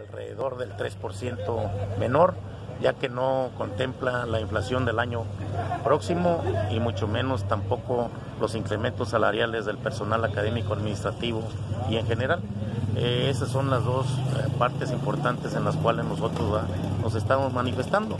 alrededor del 3% menor, ya que no contempla la inflación del año próximo y mucho menos tampoco los incrementos salariales del personal académico, administrativo y en general. Eh, esas son las dos eh, partes importantes en las cuales nosotros ah, nos estamos manifestando.